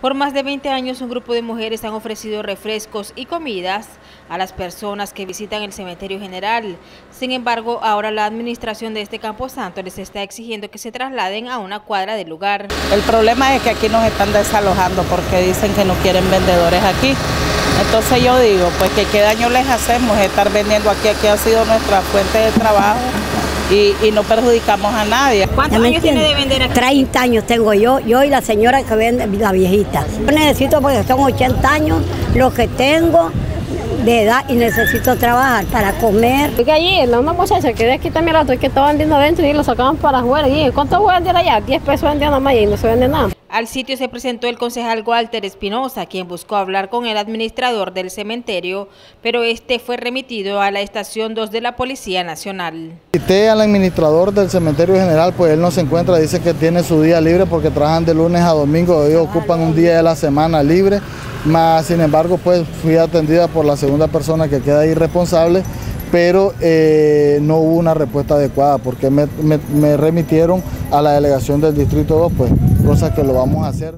Por más de 20 años, un grupo de mujeres han ofrecido refrescos y comidas a las personas que visitan el cementerio general. Sin embargo, ahora la administración de este camposanto les está exigiendo que se trasladen a una cuadra del lugar. El problema es que aquí nos están desalojando porque dicen que no quieren vendedores aquí. Entonces yo digo, pues que qué daño les hacemos estar vendiendo aquí, aquí ha sido nuestra fuente de trabajo y, no perjudicamos a nadie. ¿Cuántos años tiene de vender aquí? 30 años tengo yo, yo y la señora que vende, la viejita. Yo necesito porque son 80 años lo que tengo de edad y necesito trabajar para comer. Porque allí la una muchacha que de aquí también la que estaba vendiendo adentro y lo sacaban para afuera. Y ¿cuánto voy a vender allá? 10 pesos vendiendo más y no se vende nada. Al sitio se presentó el concejal Walter Espinosa, quien buscó hablar con el administrador del cementerio, pero este fue remitido a la estación 2 de la Policía Nacional. Cité al administrador del cementerio general, pues él no se encuentra, dice que tiene su día libre porque trabajan de lunes a domingo, ellos ocupan un día de la semana libre, más sin embargo pues fui atendida por la segunda persona que queda ahí responsable, pero eh, no hubo una respuesta adecuada porque me, me remitieron a la delegación del Distrito 2, pues cosas que lo vamos a hacer.